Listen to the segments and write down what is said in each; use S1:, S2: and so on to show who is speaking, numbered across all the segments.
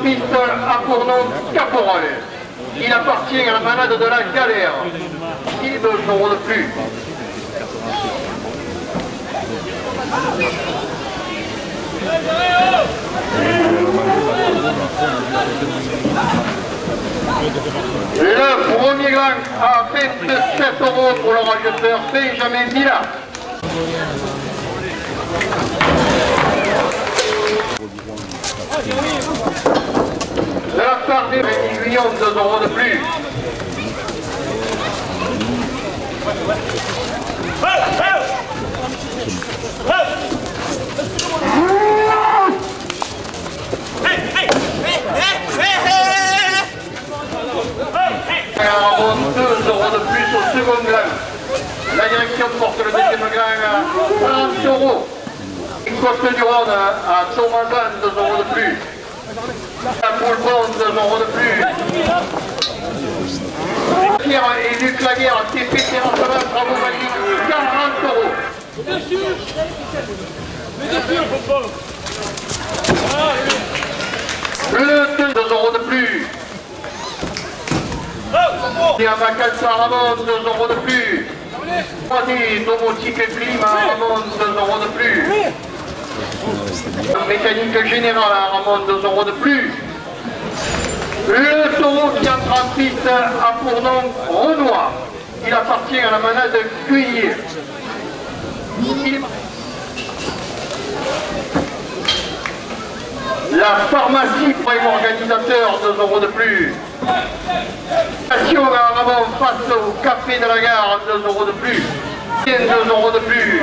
S1: centrampiste a pour nom Caporal. Il appartient à la manade de la galère. Il ne joue plus. Le premier gang à 27 euros pour le rajeteur Benjamin Mila. De la part des millions de 2 euros de plus. Un 2 euros de plus au second grain. La direction porte le deuxième grain à 30 euros. Une Côte du Rhône à Thomasan, 2 euros de plus. La Poulbon, 2 euros de plus. Et Luc Laguerre, TP Terrassement, Bravo Magique, 40 euros. Le 2 euros de plus. Et un Macal Saramon, 2 euros de plus. Troisième, domotique et climat, Ramon, 2 euros de plus. Mécanique générale, Ramon, 2 euros de plus. Le taureau qui entre en piste a pour nom Renoir. Il appartient à la manade Cueillir. Il- La pharmacie prime organisateur, 2 euros de plus. Station à Ramon face au café de la gare, 2 euros de plus. 2 euros de plus.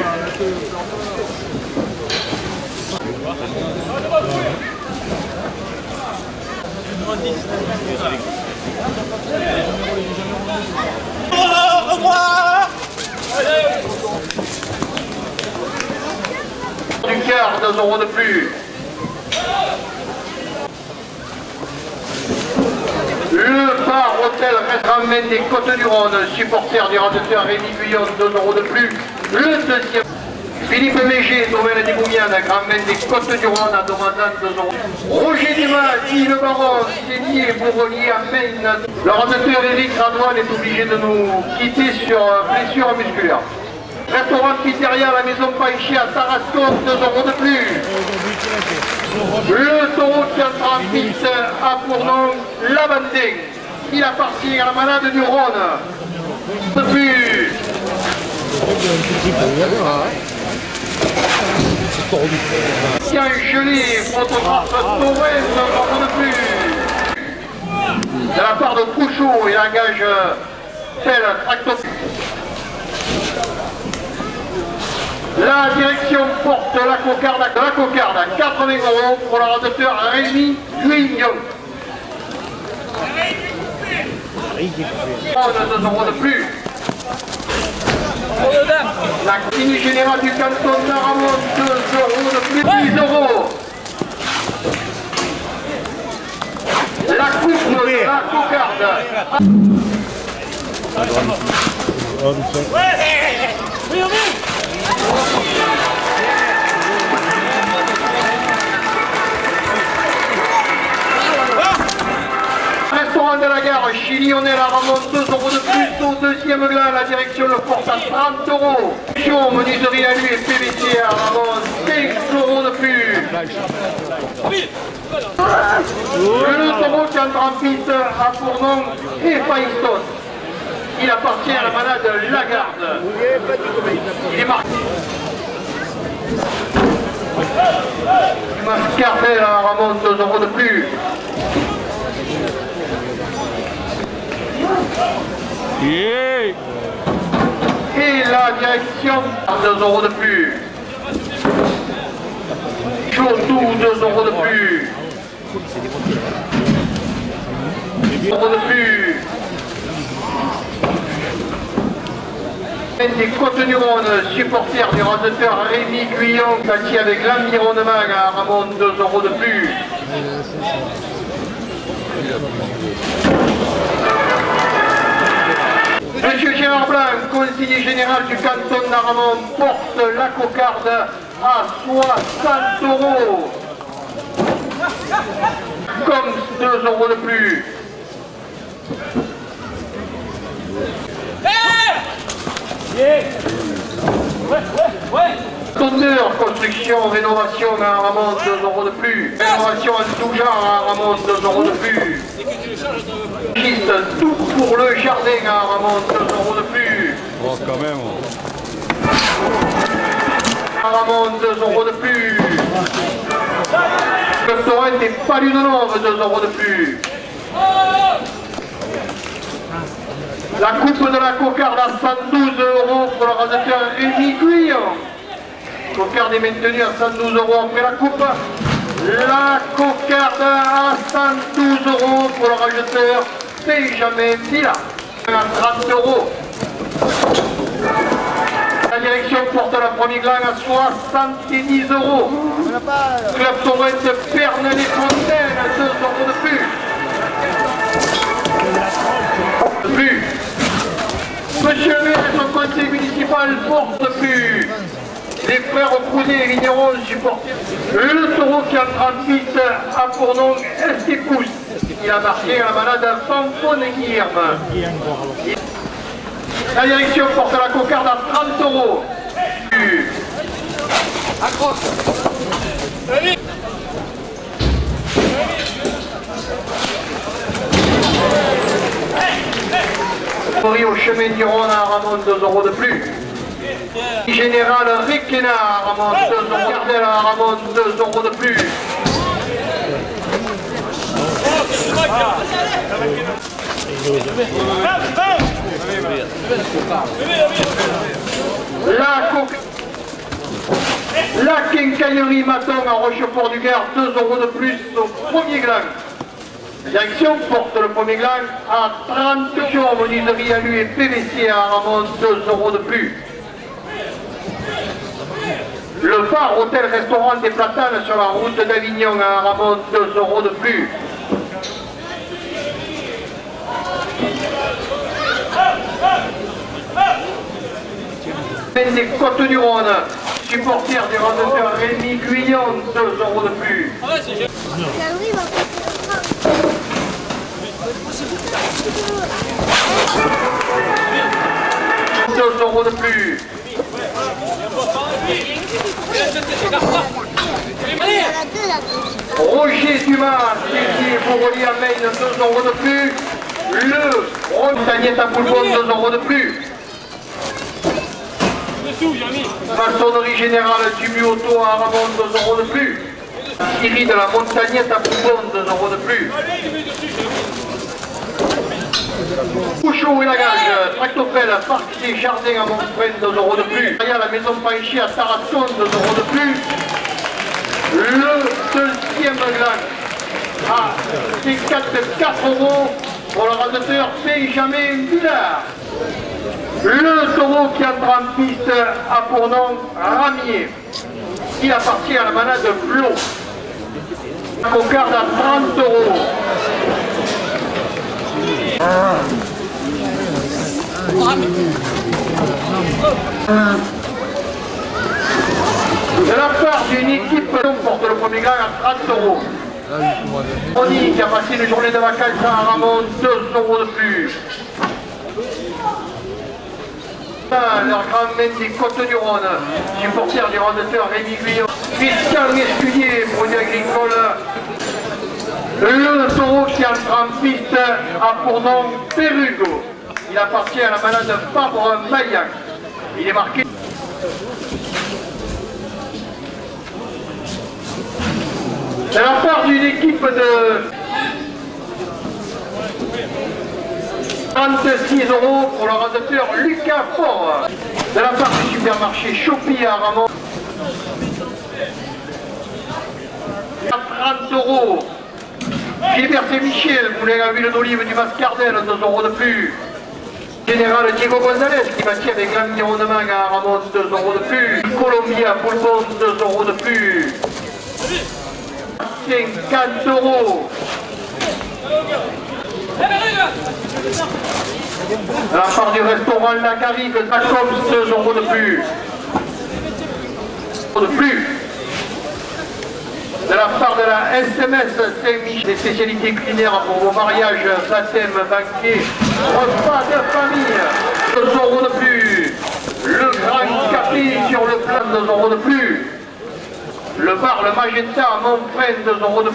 S1: Du quart, 2 euros de plus. Le bar hôtel ramène des Côtes du Rhône, supporter du radeteur Rémi Guyon, 2 euros de plus. Le deuxième, Philippe Méger, domaine des Boumianes, ramène des Côtes du Rhône à Domazan, 2 euros. Roger Dumas, dit le baron, Sénier, Bourrelier, Amène. Le radeteur Éric Radoine est obligé de nous quitter sur euh, blessure musculaire. Restaurant Pizzeria, la maison Païchi à Tarascon, 2 euros de plus. Le taureau qui entre en piste a pour nom Lavandin. Il appartient à la malade du Rhône. De plus. Tiens gelé, photographe Torres, un de plus. De la part de Pouchot, il engage tel tracto. La direction porte la cocarde, à- la cocarde à 80 euros pour le radoteur Rémi Guignon. Oh, 2 euros de plus. La clinique générale du canton d'Aramon, 2 euros de plus, 10 euros. La coupe de la cocarde. De la gare, Chili, on est là, Ramon, 2 euros de plus au deuxième glas, la direction le porte à 30 euros. Menuiserie à lui et PVC à Ramon, 5 euros de plus. Le taureau qui entre en piste a pour nom Héphaïstos. Il appartient à la malade Lagarde. Il est marqué. Mascardel à Ramon, 2 euros de plus. Et la direction, 2 euros de plus. Chotou, 2 euros de plus. 2 euros de plus. Des Côtes du Rhône, supporter du raseteur Rémi Guyon, bâti avec l'environnement à Ramon, 2 euros de plus. Blanc, conseiller général du canton d'Aramon, porte la cocarde à 60 euros. Coms, 2 euros de plus. Tondeur, construction, rénovation à Ramon, 2 euros de plus. Rénovation en tout genre à Ramon, 2 euros de plus. Tout pour le jardin à Ramon, 2 euros de plus.
S2: Oh, quand même.
S1: À Ramon, 2 euros de plus. Pas du nombre, 2 euros de plus. La coupe de la cocarde à 112 euros pour le raseteur Rémi Cuir. Cocarde est maintenue à 112 euros après la coupe. La cocarde à 112 euros pour le raseteur Benjamin Villa. À 30 euros. La direction porte la première glace à 70 euros. Club Torrent de Perne les Fontaines à 2 euros de plus. Monsieur le maire et son conseil municipal portent plus. Les frères Proudet et Vigneron supportent le taureau qui a 38 a pour nom. Il a marqué la malade Fanfone Guillerme. La direction porte la cocarde à 30 euros. Favori au chemin du Rhône à Ramon, 2 euros de plus. Général Riquena à Ramon, 2 euros. Gardel à Ramon, 2 euros de plus. La. La quincaillerie Maton à Rochefort du Gard, 2 euros de plus au premier gland. Direction porte le premier gland à 30 jours, menuiserie alu et PVC à Ramon, 2 euros de plus. Le phare hôtel-restaurant des Platanes sur la route d'Avignon à Ramon, 2 euros de plus. Des Côtes du Rhône, supporter du randonneur Rémi Guyon, 2 euros de plus.
S3: J'arrive à
S1: Deux euros de plus. Roger Dumas, Didier Bourrelier à Maine, 2 euros de plus. Le Montagnette à Boulbon, 2 euros de plus. Maçonnerie générale du Muoto à Ramon, 2 euros de plus. Thierry de la Montagnette à Boulbon, 2 euros de plus. Couchot et la gage, Tractopelle, Parc des Jardins à Montfren, 2 euros de plus. La maison Panchi à Tarascon, 2 euros de plus. Le deuxième gland à 54 4 euros pour le raseteur Benjamin Villard. Le taureau qui entre en piste a pour nom Ramier. Il appartient à la manade Flo. La cocarde à 30 euros. De la part d'une équipe qui porte le premier gars à 30 euros. Tony qui a passé une journée de vacances à Ramon, 2 euros de plus. Ah, Leur grand maître des Côtes du Rhône, supporter du randonneur Rémi Guillon, Christian Escudier, produit agricole. Le taureau qui entre en piste a pour nom Perrugo. Il appartient à la malade Fabre Maillan. Il est marqué. De la part d'une équipe de 36 euros pour le randonneur Lucas Fort. De la part du supermarché Chopi à Ramon. À 30 euros. Gilbert et Michel, moulin à huile d'olive du Mascardel, 2 euros de plus. Général Diego González qui bâtit avec l'environnement à Ramon, 2 euros de plus. Colombia, Boulbon, 2 euros de plus. 50 euros. À la part du restaurant La Garrigue, Jacobs, 2 euros de plus. De plus. De la part de la SMS Saint-Michel, des spécialités culinaires pour vos mariages, baptêmes, banquets, repas de famille. 2 euros de plus. Le grand café sur le plan, 2 euros de plus. Le bar, le magenta, mon frère, 2 euros de.